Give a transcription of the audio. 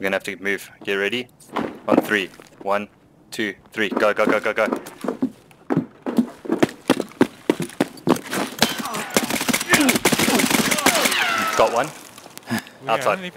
We're gonna have to move. Get ready. On three. One, two, three. Go, go, go, go, go. Got one. Outside.